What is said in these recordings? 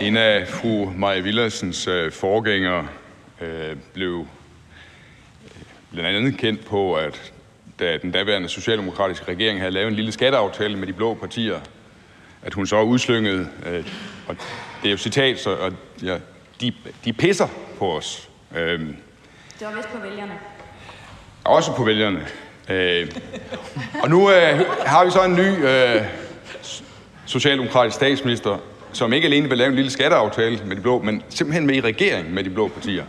En af fru Maja Villadsens øh, forgængere øh, blev blandt andet kendt på, at da den daværende socialdemokratiske regering havde lavet en lille skatteaftale med de blå partier, at hun så udslyngede, øh, og det er jo citat, så og, ja, de, de pisser på os. Øh, Det var vist på vælgerne. også på vælgerne. Øh, og nu øh, har vi så en ny øh, socialdemokratisk statsminister, som ikke alene vil lave en lille skatteaftale med de blå, men simpelthen med i regeringen med de blå partier.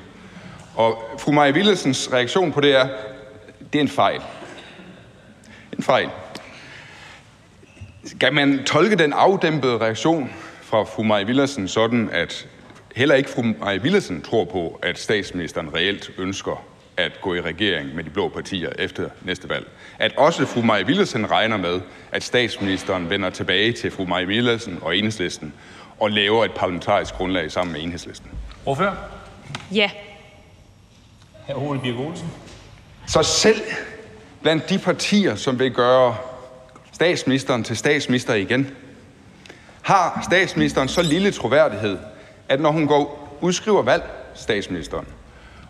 Og fru Maja Villadsens reaktion på det er, det er en fejl. En fejl. Kan man tolke den afdæmpede reaktion fra fru Maja Villadsen sådan, at heller ikke fru Maja Villadsen tror på, at statsministeren reelt ønsker at gå i regering med de blå partier efter næste valg? At også fru Maja Villadsen regner med, at statsministeren vender tilbage til fru Maja Villadsen og enhedslisten og laver et parlamentarisk grundlag sammen med enhedslisten? Ordfører? Ja. Hr. Ole Birk Olsen? Så selv blandt de partier, som vil gøre statsministeren til statsminister igen, har statsministeren så lille troværdighed, at når hun går udskriver valg, statsministeren,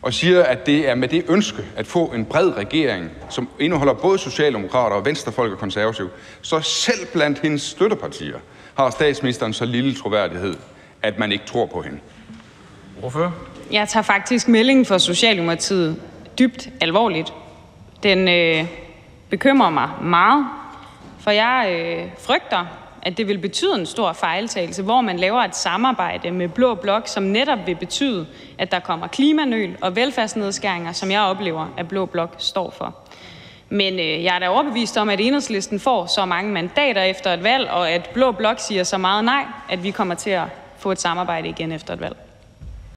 og siger, at det er med det ønske at få en bred regering, som indeholder både socialdemokrater og venstrefolk og konservative, så selv blandt hendes støttepartier har statsministeren så lille troværdighed, at man ikke tror på hende. Ordfører? Jeg tager faktisk meldingen fra Socialdemokratiet dybt alvorligt. Den øh, bekymrer mig meget, for jeg øh, frygter, at det vil betyde en stor fejltagelse, hvor man laver et samarbejde med Blå Blok, som netop vil betyde, at der kommer klimanøl og velfærdsnedskæringer, som jeg oplever, at Blå Blok står for. Men øh, jeg er da overbevist om, at enhedslisten får så mange mandater efter et valg, og at Blå Blok siger så meget nej, at vi kommer til at få et samarbejde igen efter et valg.